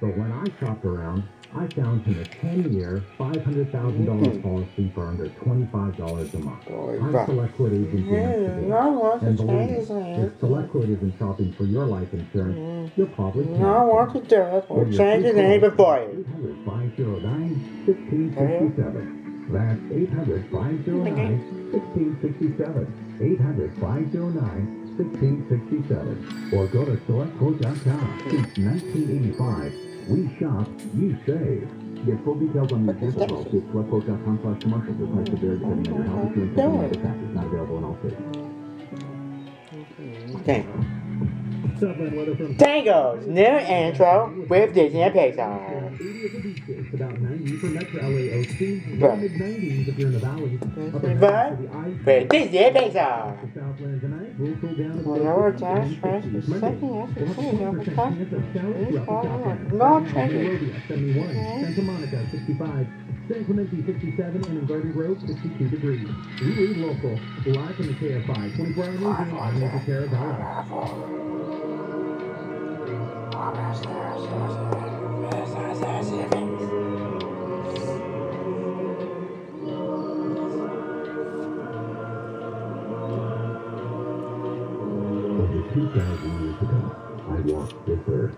But when I shopped around, I found him a 10-year, $500,000 policy for under $25 a month. Oj, I va? select quote agency Mm, today. I And believe me, if select quote isn't shopping for your life insurance, you'll probably Mm, I want to do it. We'll change the name before you. 800-509-1667. That's 800-509-1667. 800-509-1667. Or go to selectquote.com. Since 1985, we shop, you save. Get full details on your vehicle policy at selectquote.com slash commercial. This price will vary depending on your health insurance and other factors. Not available in all states. Okay. Subland Tango's new intro with Disney and Pixar. 80 at about 90 for Metro LAOC, Right. mid 90s if you're in the valley. But half of the ice. with Disney and Pixar. Southland tonight the lower 50s tax and first, 60s. the second, yes, we'll have the a second, 20% the chance of showers It's throughout the all No changes. At 71, Okay. Santa Monica 65, San Clemente 67, and in Garden Grove 62 degrees. We lead local, live from the KFI 24 hour news and on Major Care of 2,000 years ago, I walked this earth.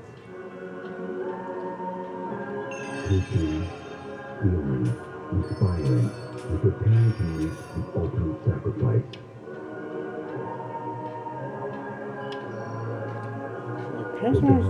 Teaching, healing, inspiring, and preparing to meet the ultimate sacrifice. For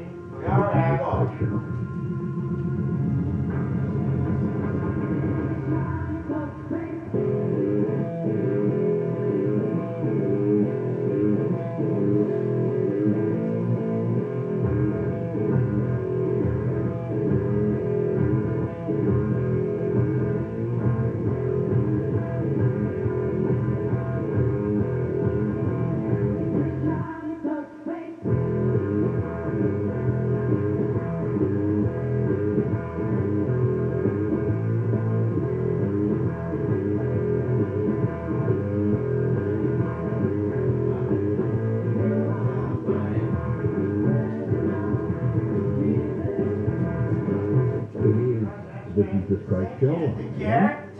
Jesus Christ Show.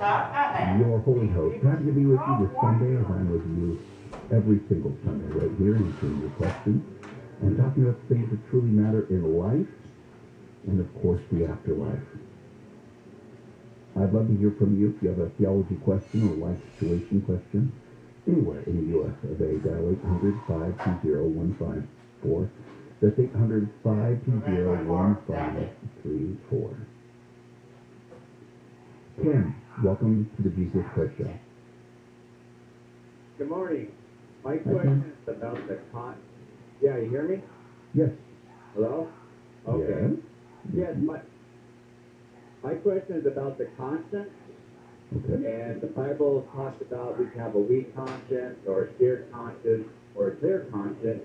I'm your holy host. Happy to be with you this Sunday as I'm with you every single Sunday right here answering your questions and talking about the things that truly matter in life and of course the afterlife. I'd love to hear from you if you have a theology question or life situation question anywhere in the U.S. of A. Dial 800-520-1534. That's 800-520-1534. Kim, welcome to the Jesus Christ Show. Good morning. My question is about the con. Yeah, you hear me? Yes. Hello? Okay. Yes, my, my question is about the conscience. Okay. And the Bible talks about we can have a weak conscience or a clear conscience or a clear conscience.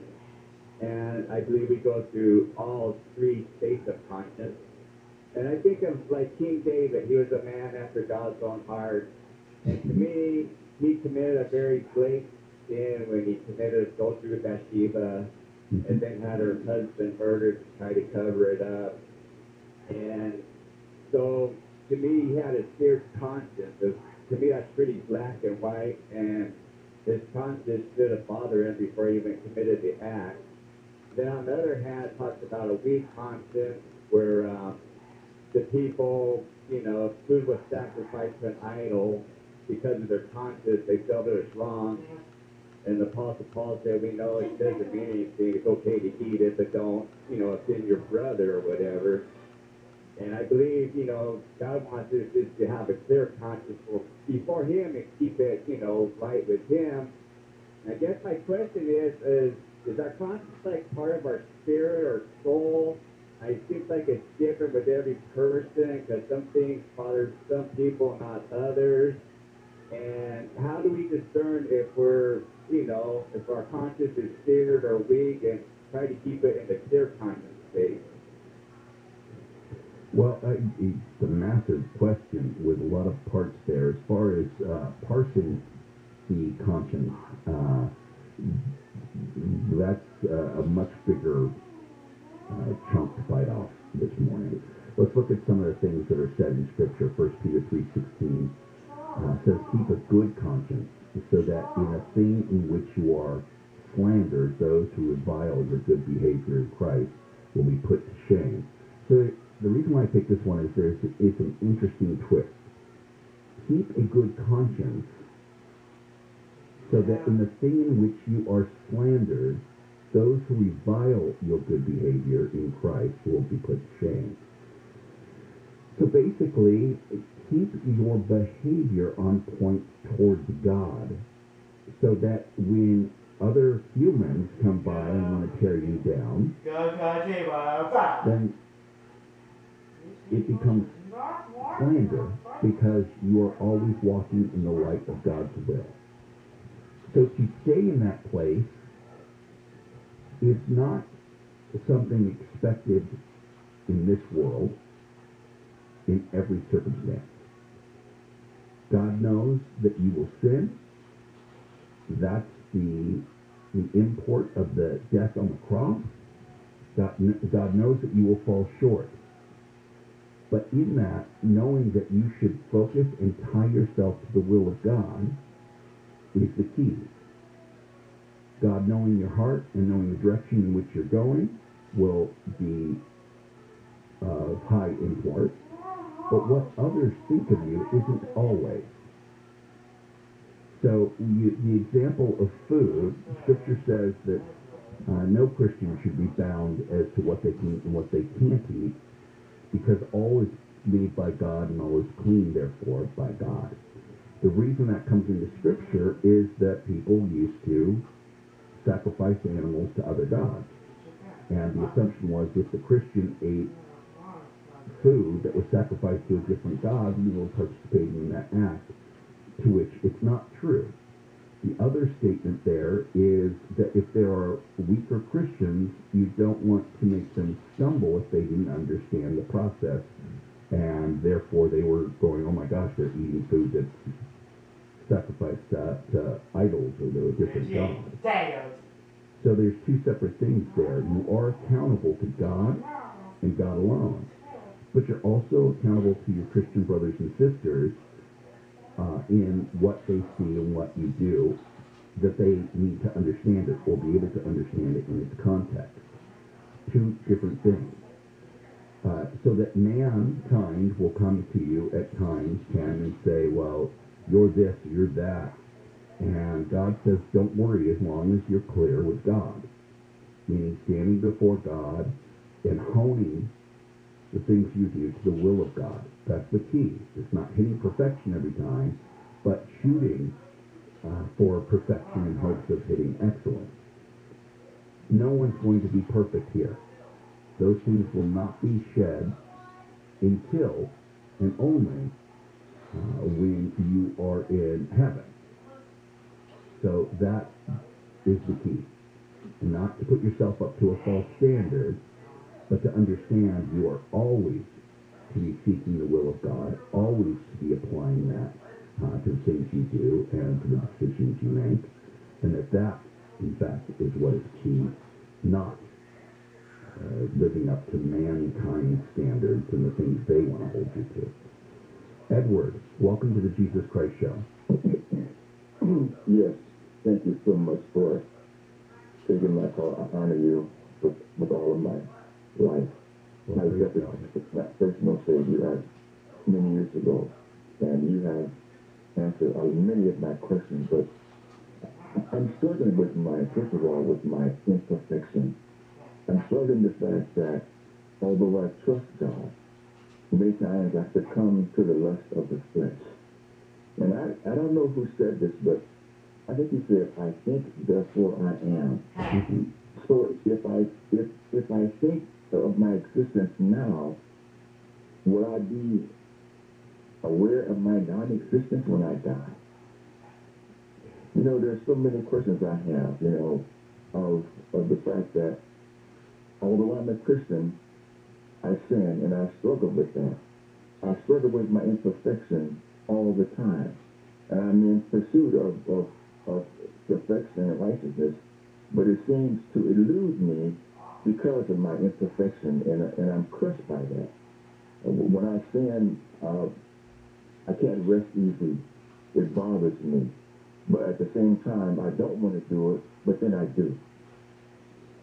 And I believe we go through all three states of conscience. And I think of like King David, he was a man after God's own heart. And to me, he committed a very blatant sin when he committed adultery with Bathsheba and then had her husband murdered to try to cover it up. And so to me, he had a clear conscience. Of, to me, that's pretty black and white, and his conscience should bother him before he even committed the act. Then on the other hand, talks about a weak conscience where um, the people, you know, food was sacrificed to an idol because of their conscience. They felt it was wrong. And the Apostle Paul said, we know it doesn't mean anything. It's okay to eat it, but don't, you know, offend your brother or whatever. And I believe, you know, God wants us is to have a clear conscience for, before Him and keep it, you know, right with Him. And I guess my question is, is, is our conscience like part of our spirit or soul? It seems like it's different with every person because some things bother some people, not others. And how do we discern if we're, you know, if our conscience is seared or weak and try to keep it in a clear conscience state? Well, uh, it's a massive question with a lot of parts there. As far as uh, parsing the conscience, uh, that's uh, a much bigger uh, chunk to bite off this morning. Let's look at some of the things that are said in Scripture. 1 Peter 3.16 uh, says, Keep a good conscience, so that in a thing in which you are slandered, those who revile your good behavior in Christ will be put to shame. So the reason why I pick this one is there's it's an interesting twist. Keep a good conscience so that in the thing in which you are slandered, those who revile your good behavior in Christ will be put to shame. So basically, keep your behavior on point towards God so that when other humans come by and want to tear you down, then it becomes slander because you are always walking in the light of God's will. So to stay in that place is not something expected in this world in every circumstance. God knows that you will sin. That's the, the import of the death on the cross. God, God knows that you will fall short. But in that, knowing that you should focus and tie yourself to the will of God is the key. God knowing your heart and knowing the direction in which you're going will be of high import. But what others think of you isn't always. So you, the example of food, Scripture says that uh, no Christian should be bound as to what they can and what they can't eat, because all is made by God and all is clean, therefore, by God. The reason that comes into Scripture is that people used to sacrifice animals to other gods. And the assumption was if the Christian ate food that was sacrificed to a different god, you were participating in that act, to which it's not true. The other statement there is that if there are weaker Christians, you don't want to make them stumble if they didn't understand the process. And therefore, they were going, oh my gosh, they're eating food that's sacrificed uh, to, to idols or to a different god. So there's two separate things there. You are accountable to God and God alone. But you're also accountable to your Christian brothers and sisters uh, in what they see and what you do, that they need to understand it or be able to understand it in its context. Two different things. Uh, so that mankind will come to you at times, can, and say, well, you're this, you're that. And God says, don't worry as long as you're clear with God. Meaning standing before God and honing the things you do to the will of God. That's the key. It's not hitting perfection every time, but shooting uh, for perfection in hopes of hitting excellence. No one's going to be perfect here. Those things will not be shed until and only uh, when you are in heaven. So that is the key. Not to put yourself up to a false standard, but to understand you are always to be seeking the will of God, always to be applying that uh, to the things you do and to the decisions you make, and that that, in fact, is what is key, not uh, living up to mankind's standards and the things they want to hold you to. Edward, welcome to the Jesus Christ Show. yes, thank you so much for taking my call. I honor you with, with all of my life. Well, I you go. that personal Savior as many years ago, and you have answered many of my questions, but I'm struggling with my, first of all, with my imperfection. I'm struggling with the fact that although I trust God, many times I succumb to the lust of the flesh. And I, I don't know who said this, but I think said, I think, therefore I am. So if I if if I think of my existence now, will I be aware of my non-existence when I die? You know, there's so many questions I have, you know, of, of the fact that although I'm a Christian, I sin and I struggle with that. I struggle with my imperfection all the time. And I'm in pursuit of, of, of perfection and righteousness, but it seems to elude me because of my imperfection, and, and I'm crushed by that. When I sin, uh, I can't rest easy. It bothers me. But at the same time, I don't want to do it, but then I do.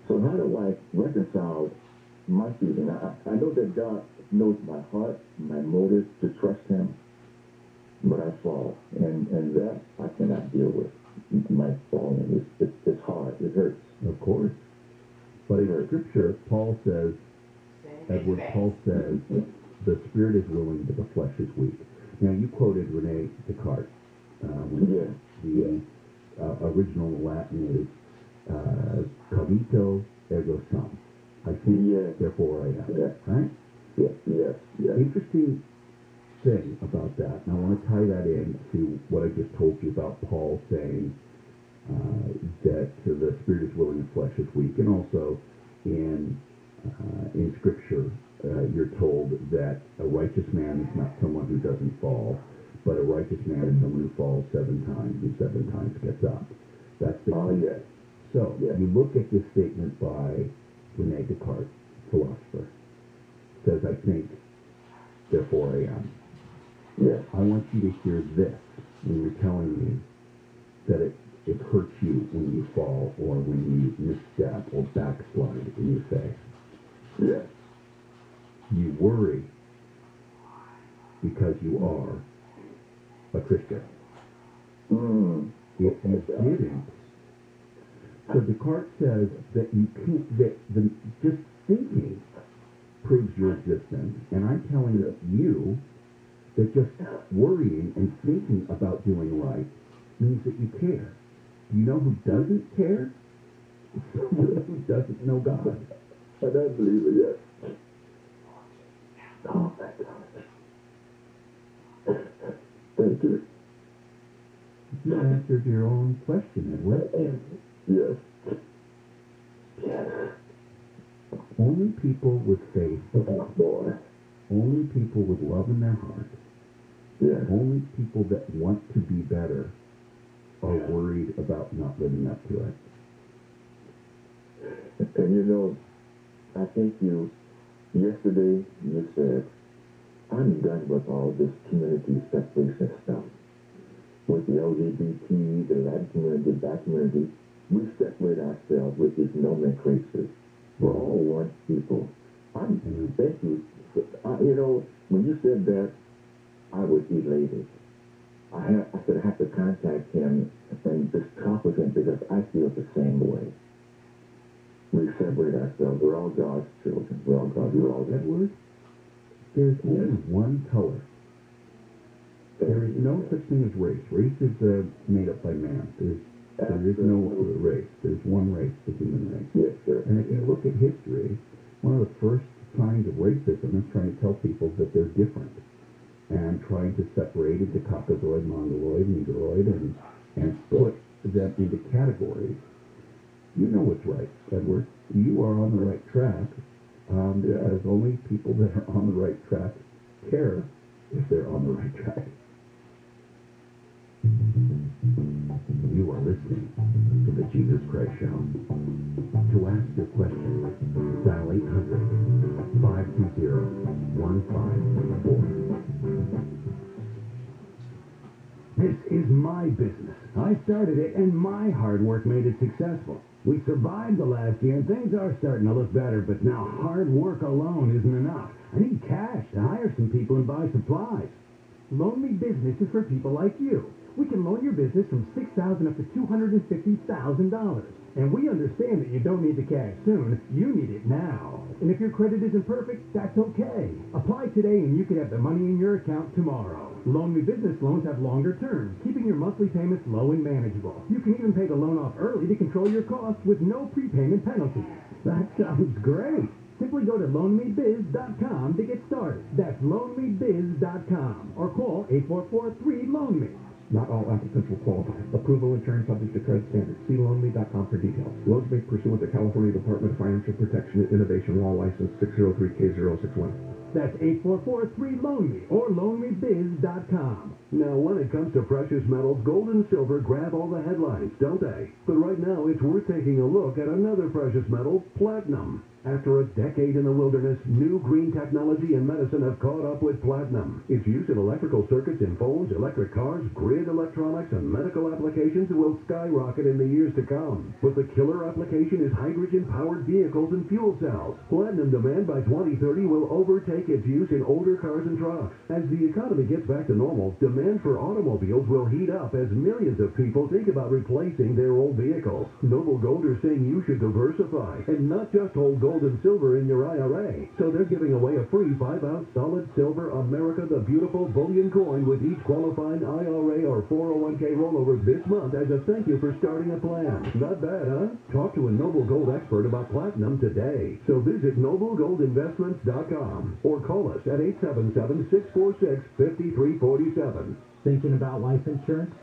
So how do I reconcile my feeling? I, I know that God knows my heart, my motive to trust Him, but I fall, and and that I cannot deal with. My falling, it's, it's, it's hard, it hurts. Of course. But in Scripture, Paul says, Edward Paul says, the spirit is willing, but the flesh is weak. Now, you quoted Rene Descartes. Uh, when Yeah. The uh, original Latin is uh, cogito ergo sum. I think, Yeah. therefore I am. Yeah. Right? Yes, yes, yes. Interesting thing about that, and I want to tie that in to what I just told you about Paul saying uh, that the spirit is willing and flesh is weak, and also in uh, in Scripture uh, you're told that a righteous man is not someone who doesn't fall, but a righteous man is someone who falls seven times and seven times gets up. That's the Oh, so Yeah. you look at this statement by Rene Descartes, philosopher, says, "I think, therefore I am." Yes. I want you to hear this when you're telling me that it, it hurts you when you fall or when you misstep or backslide in your faith. Yes. You worry because you are a Christian. Mm. You didn't, so Descartes says that you can't, that the, just thinking proves your existence, and I'm telling you that just worrying and thinking about doing right means that you care. Do you know who doesn't care? Someone who doesn't know God. I don't believe it yet. Oh, my God. Thank you. You answered your own question, Edward. Yes. Yes. Only people with faith, Oh, boy. only people with love in their heart, Yes. only people that want to be better are worried about not living up to it. And you know, I think you, yesterday you said, I'm done with all this community separation stuff. With the LGBT, the Latin community, that community, we separate ourselves with these nomenclatures. We're all one people. I'm, mm-hmm. thank you. I, uh, you know, when you said that, I was elated. I, have, I said I have to contact him and just talk with him because I feel the same way we separate ourselves. We're all God's children. We're all God's we're all Edward, there's only one color. There is no such thing as race. Race is uh, made up by man. There's, there is no race. There's one race, the human race. Yes, sir. And if you look at history, one of the first signs of racism is trying to tell people that they're different and trying to separate into Caucasoid, Mongoloid, Negroid, and, and put them into categories. You know what's right, Edward. You are on the right track um, because only people that are on the right track care if they're on the right track. You are listening to the Jesus Christ Show. To ask your question, This is my business. I started it, and my hard work made it successful. We survived the last year, and things are starting to look better, but now hard work alone isn't enough. I need cash to hire some people and buy supplies. Loan Me Business is for people like you. We can loan your business from 6,000 up to $250,000. And we understand that you don't need the cash soon. You need it now. And if your credit isn't perfect, that's okay. Apply today and you could have the money in your account tomorrow. Loan Me Business loans have longer terms, keeping your monthly payments low and manageable. You can even pay the loan off early to control your costs with no prepayment penalties. That sounds great. Simply go to loanmebiz.com to get started. That's loanmebiz.com or call 844-3-LOAN-ME. Not all applicants will qualify. Approval and terms subject to credit standards. See loanme.com for details. Loans made pursuant to California Department of Financial Protection and Innovation Law License 603K061. That's 844-3-LOAN-ME or loanmebiz.com. Now, when it comes to precious metals, gold and silver grab all the headlines, don't they? But right now, it's worth taking a look at another precious metal, platinum. After a decade in the wilderness, new green technology and medicine have caught up with platinum. Its use in electrical circuits in phones, electric cars, grid electronics, and medical applications will skyrocket in the years to come. But the killer application is hydrogen-powered vehicles and fuel cells. Platinum demand by 2030 will overtake its use in older cars and trucks. As the economy gets back to normal, demand for automobiles will heat up as millions of people think about replacing their old vehicles. Noble Gold are saying you should diversify and not just hold gold and silver in your IRA. So they're giving away a free 5-ounce solid silver America the Beautiful bullion coin with each qualifying IRA or 401k rollover this month as a thank you for starting a plan. Not bad, huh? Talk to a Noble Gold expert about platinum today. So visit noblegoldinvestments.com or call us at 877-646-5347. Thinking about life insurance?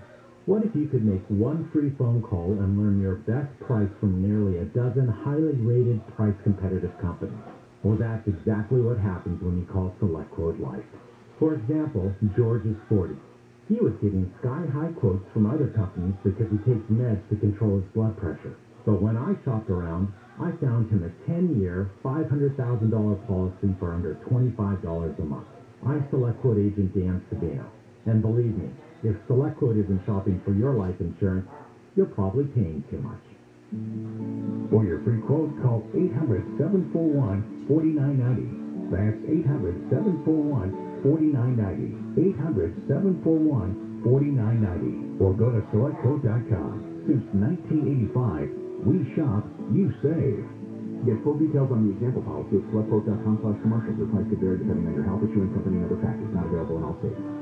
What if you could make one free phone call and learn your best price from nearly a dozen highly rated price competitive companies? Well, that's exactly what happens when you call SelectQuote Life. For example, George is 40. He was getting sky-high quotes from other companies because he takes meds to control his blood pressure. But when I shopped around, I found him a 10-year, $500,000 policy for under $25 a month. I SelectQuote agent Dan Sabino. And believe me, if SelectQuote isn't shopping for your life insurance, you're probably paying too much. For your free quote, call 800-741-4990. That's 800-741-4990. 800-741-4990. Or go to selectquote.com. Since 1985, we shop, you save. Get full details on the example policy at selectquote.com slash commercials. Your price could vary depending on your health issuing company and other factors. Not available in all states.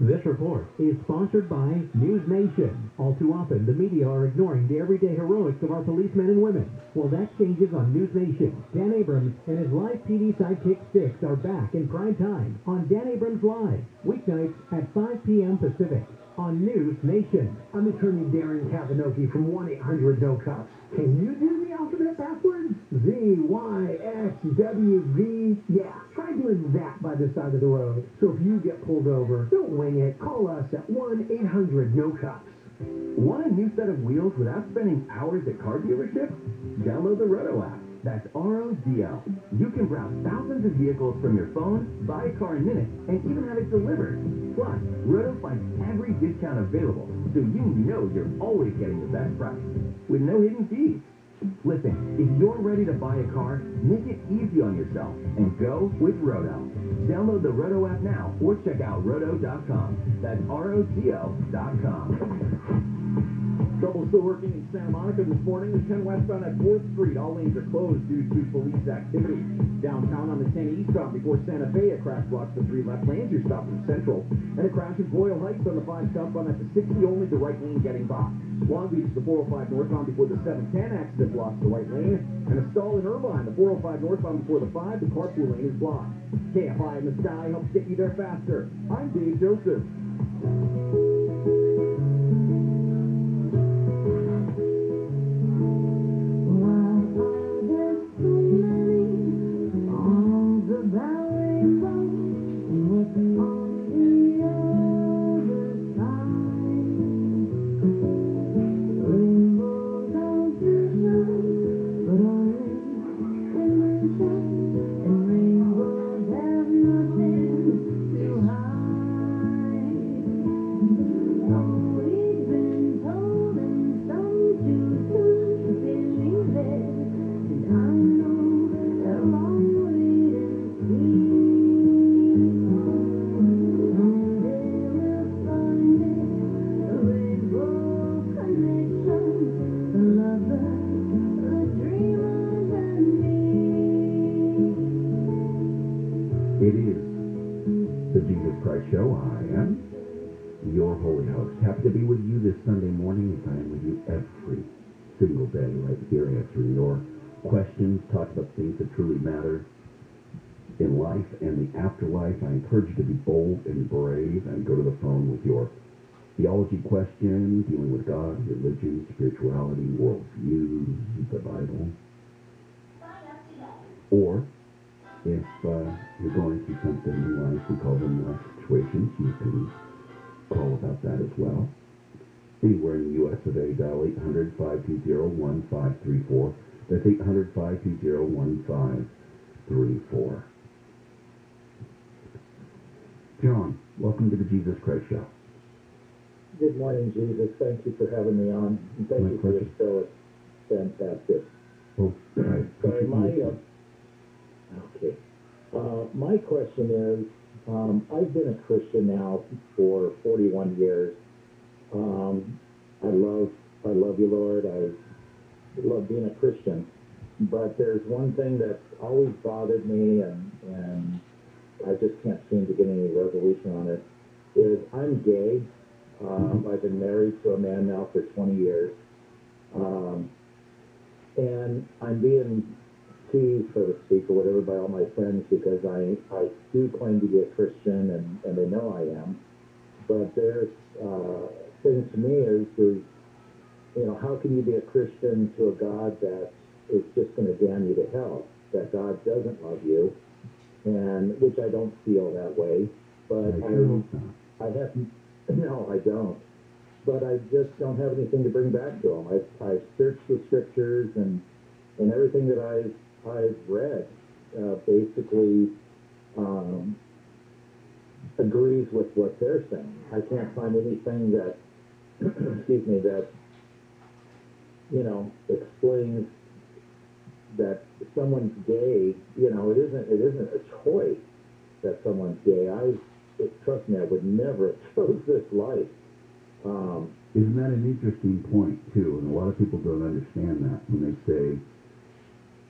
This report is sponsored by News Nation. All too often, the media are ignoring the everyday heroics of our policemen and women. Well, that changes on News Nation. Dan Abrams and his live PD sidekick Sticks are back in prime time on Dan Abrams Live, weeknights at 5 p.m. Pacific on News Nation. I'm attorney Darren Kavinoky from 1-800-NO-CUFFS. Can you do the alphabet backwards? Z, Y, X, W, V. Yeah, try doing that by the side of the road. So if you get pulled over, don't wing it. Call us at 1-800-NO-CUFFS. Want a new set of wheels without spending hours at car dealerships? Download the Rodo app. That's R-O-D-O. You can browse thousands of vehicles from your phone, buy a car in minutes, and even have it delivered. Plus, Rodo finds every discount available, so you know you're always getting the best price. With no hidden fees. Listen, if you're ready to buy a car, make it easy on yourself and go with Rodo. Download the Rodo app now or check out rodo.com. That's R-O-T-O.com. Trouble still working in Santa Monica this morning. The 10 westbound at 4th Street. All lanes are closed due to police activity. Downtown on the 10 eastbound before Santa Fe, a crash blocks the three left lanes. You're from Central. And a crash in Boyle Heights on the 5 southbound at the 60, only the right lane getting by. Long Beach, the 405 northbound before the 710 accident blocks the right lane. And a stall in Irvine, the 405 northbound before the 5, the carpool lane is blocked. KFI in the sky helps get you there faster. I'm Dave Joseph. Dial 800 520 1534. That's 800 520 1534. John, welcome to the Jesus Christ Show. Good morning, Jesus. Thank you for having me on. And thank My you for your pleasure. show. It's fantastic. Oh, I Sorry, my uh, okay. Uh, my question is, um, I've been a Christian now for 41 years. Um, I love, I love you, Lord. I love being a Christian. But there's one thing that's always bothered me, and and I just can't seem to get any resolution on it. Is I'm gay. Um, I've been married to a man now for 20 years. Um, and I'm being teased, so to speak, or whatever, by all my friends because I, I do claim to be a Christian and, and they know I am. But there's uh, thing to me is, is, you know, how can you be a Christian to a God that is just going to damn you to hell? That God doesn't love you, and which I don't feel that way. But I I, I have no, I don't. But I just don't have anything to bring back to them. I I searched the scriptures and and everything that I've I've read uh, basically um, agrees with what they're saying. I can't find anything that excuse me that you know explains that someone's gay. You know, it isn't it isn't a choice that someone's gay. I trust me, I would never have chose this life. Um, Isn't that an interesting point too? And a lot of people don't understand that when they say,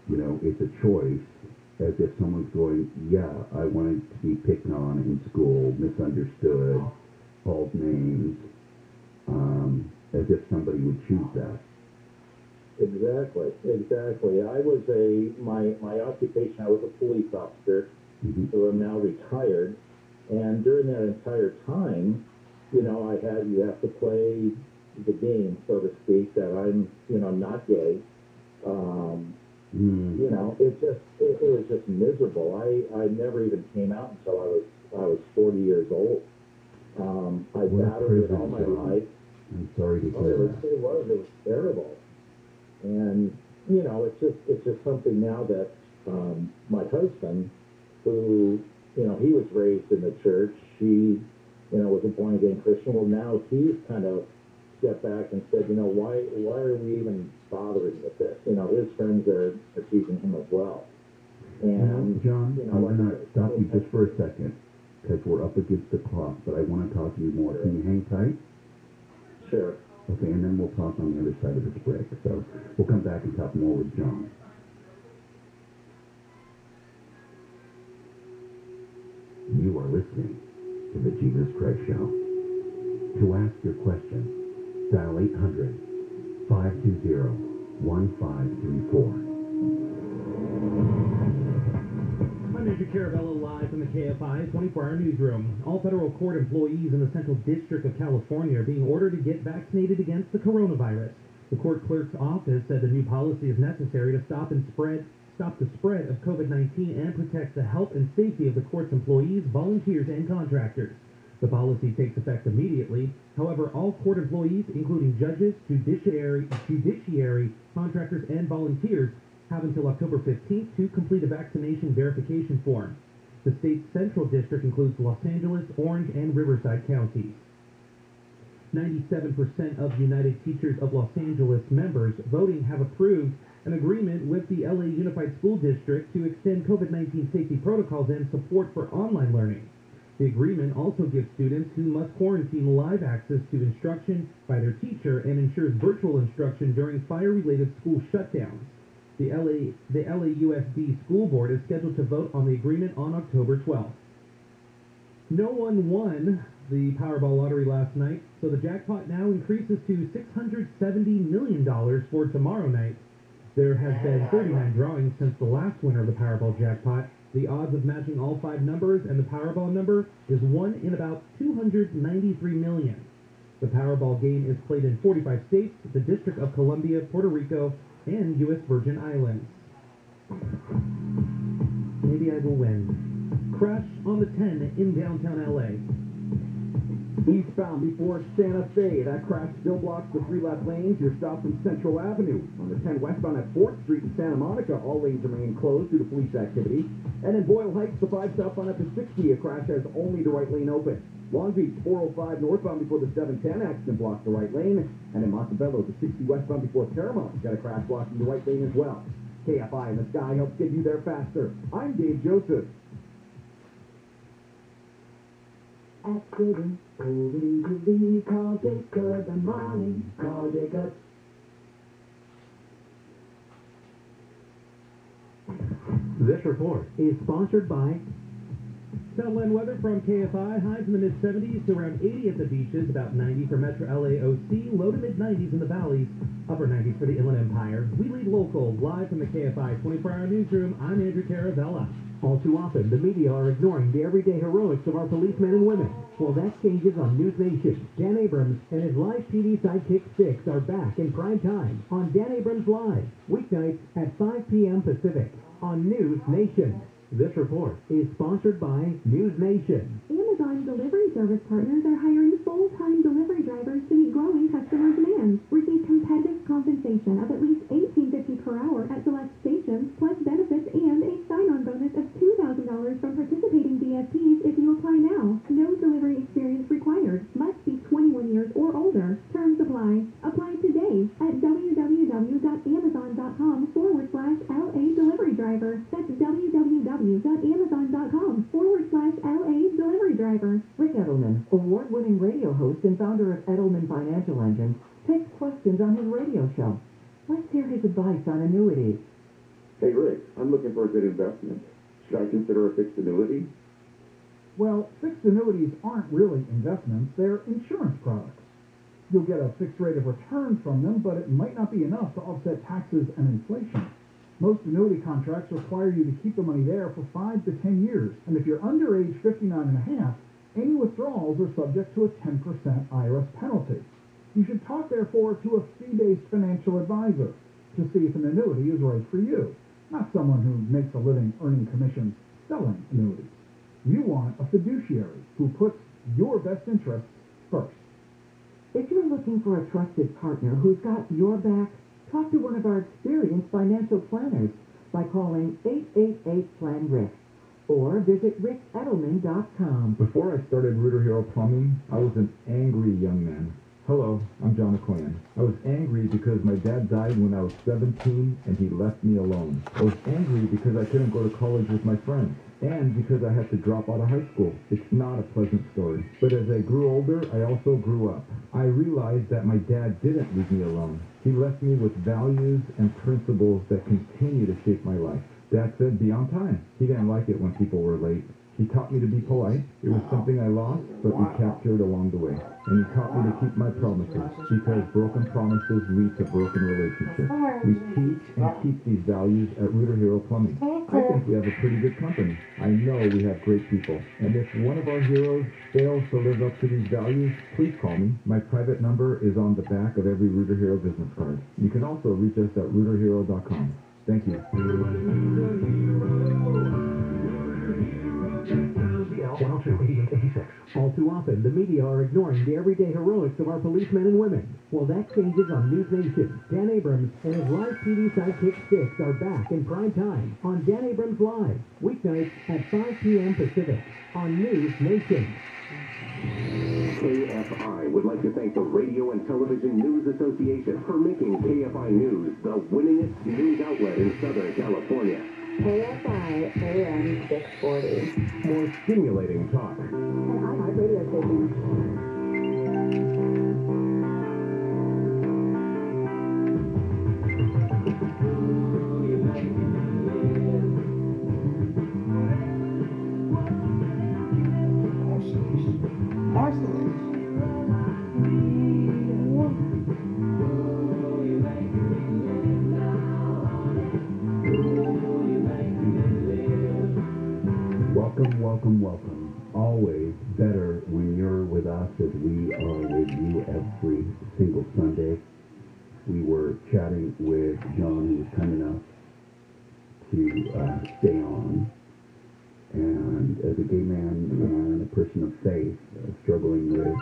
you know, it's a choice, as if someone's going, yeah, I wanted to be picked on in school, misunderstood, called names, um, as if somebody would choose that. Exactly, exactly. I was a my my occupation. I was a police officer, hmm who am now retired. And during that entire time, you know, I had you have to play the game, so to speak, that I'm, you know, not gay. Um, Mm. you know, it just it, it was just miserable. I I never even came out until I was I was 40 years old. Um, I What battled it all my life. I'm sorry to Oh, hear was, that. it was it was terrible. And you know, it's just it's just something now that um, my husband, who you know, he was raised in the church. He, you know, was a born again Christian. Well, now he's kind of stepped back and said, you know, why why are we even bothering with this? You know, his friends are accusing him as well. And Now, John, you know, I'm going to stop you just for a second because we're up against the clock, but I want to talk to you more. Can you hang tight? Sure. Okay, and then we'll talk on the other side of this break. So we'll come back and talk more with John. You are listening to the Jesus Christ Show. To ask your question, dial 800 520 1534. Andrew Caravello live from the KFI 24-hour newsroom. All federal court employees in the Central District of California are being ordered to get vaccinated against the coronavirus. The court clerk's office said the new policy is necessary to stop and spread stop the spread of COVID-19 and protect the health and safety of the court's employees, volunteers, and contractors. The policy takes effect immediately. However, all court employees, including judges, judiciary, judiciary, contractors, and volunteers, have until October 15th to complete a vaccination verification form. The state's central district includes Los Angeles, Orange, and Riverside counties. 97% of United Teachers of Los Angeles members voting have approved an agreement with the LA Unified School District to extend COVID 19 safety protocols and support for online learning. The agreement also gives students who must quarantine live access to instruction by their teacher and ensures virtual instruction during fire related school shutdowns. The, LA, the LAUSD School Board is scheduled to vote on the agreement on October 12th. No one won the Powerball lottery last night, so the jackpot now increases to $670 million for tomorrow night. There have been 39 drawings since the last winner of the Powerball jackpot. The odds of matching all five numbers and the Powerball number is 1 in about 293 million. The Powerball game is played in 45 states, the District of Columbia, Puerto Rico, and U.S. Virgin Islands. Maybe I will win. Crash on the 10 in downtown LA. Eastbound before Santa Fe. That crash still blocks the three left lanes. You're stopped from Central Avenue. On the 10 westbound at 4th Street in Santa Monica, all lanes remain closed due to police activity. And in Boyle Heights, the 5 southbound at the 60, a crash has only the right lane open. Long Beach 405 northbound before the 710 accident blocks the right lane. And in Montebello, the 60 westbound before Paramount got a crash blocking the right lane as well. KFI in the sky helps get you there faster. I'm Dave Joseph. Accident, O-V-U-V, call Jacob and Molly, call Jacob. This report is sponsored by Southland weather from KFI. Highs in the mid 70s to around 80 at the beaches, about 90 for Metro LAOC, low to mid 90s in the valleys, upper 90s for the Inland Empire. We lead local, live from the KFI 24 hour newsroom. I'm Andrew Caravella. All too often, the media are ignoring the everyday heroics of our policemen and women. Well, that changes on News Nation. Dan Abrams and his live PD sidekick Sticks are back in prime time on Dan Abrams Live, weeknights at 5 p.m. Pacific on News Nation. This report is sponsored by News Nation. Amazon delivery service partners are hiring full-time delivery drivers to meet growing customer demand. Receive competitive compensation of at least $18.50 per hour at select stations, plus benefits and a sign-on bonus of $2,000 from participating DSPs if you apply now. No delivery experience required. Must be 21 years or older. Terms apply. Apply today at www.amazon.com forward slash LA delivery driver. That's www.amazon.com forward slash LA delivery driver. Rick Edelman, award-winning radio host and founder of Edelman Financial Engine, takes questions on his radio show. Let's hear his advice on annuities. Hey, Rick, I'm looking for a good investment. Should I consider a fixed annuity? Well, fixed annuities aren't really investments, they're insurance products. You'll get a fixed rate of return from them, but it might not be enough to offset taxes and inflation. Most annuity contracts require you to keep the money there for 5 to 10 years, and if you're under age 59 and a half, any withdrawals are subject to a 10% IRS penalty. You should talk, therefore, to a fee-based financial advisor to see if an annuity is right for you, not someone who makes a living earning commissions selling annuities. You want a fiduciary who puts your best interests first. If you're looking for a trusted partner who's got your back, talk to one of our experienced financial planners by calling 888-PLAN-RICK or visit rickedelman.com. Before I started Rooter Hero Plumbing, I was an angry young man. Hello, I'm John McQueen. I was angry because my dad died when I was 17 and he left me alone. I was angry because I couldn't go to college with my friends and because I had to drop out of high school. It's not a pleasant story. But as I grew older, I also grew up. I realized that my dad didn't leave me alone. He left me with values and principles that continue to shape my life. Dad said, be on time. He didn't like it when people were late. He taught me to be polite. It was something I lost, but we recaptured along the way. And he taught me to keep my promises, because broken promises lead to broken relationships. We teach and keep these values at Rooter Hero Plumbing. I think we have a pretty good company. I know we have great people. And if one of our heroes fails to live up to these values, please call me. My private number is on the back of every Rooter Hero business card. You can also reach us at rooterhero.com. Thank you. 102, All too often, the media are ignoring the everyday heroics of our policemen and women. Well, that changes on News Nation. Dan Abrams and his live PD sidekick Sticks are back in prime time on Dan Abrams Live, weeknights at 5 p.m. Pacific on News Nation. KFI would like to thank the Radio and Television News Association for making KFI News the winningest news outlet in Southern California. KFI AM 640. More stimulating talk. And iHeart radio station. As we are with you every single Sunday. We were chatting with John, who was kind enough to uh, stay on. And as a gay man and a person of faith, uh, struggling with,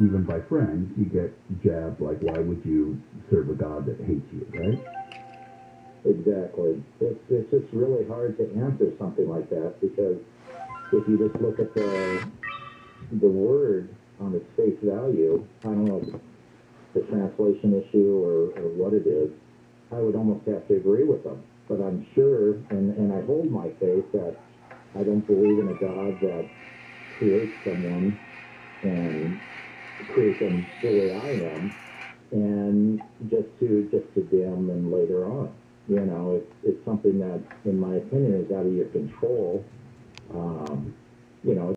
even by friends, you get jabbed like, why would you serve a God that hates you, right? Exactly. It's, it's just really hard to answer something like that because if you just look at the the word on its face value, I don't know if it's the translation issue or, or what it is, I would almost have to agree with them. But I'm sure, and, and I hold my faith that I don't believe in a God that creates someone and creates them the way I am, and just to just to damn them later on. You know, it's it's something that, in my opinion, is out of your control. Um, you know.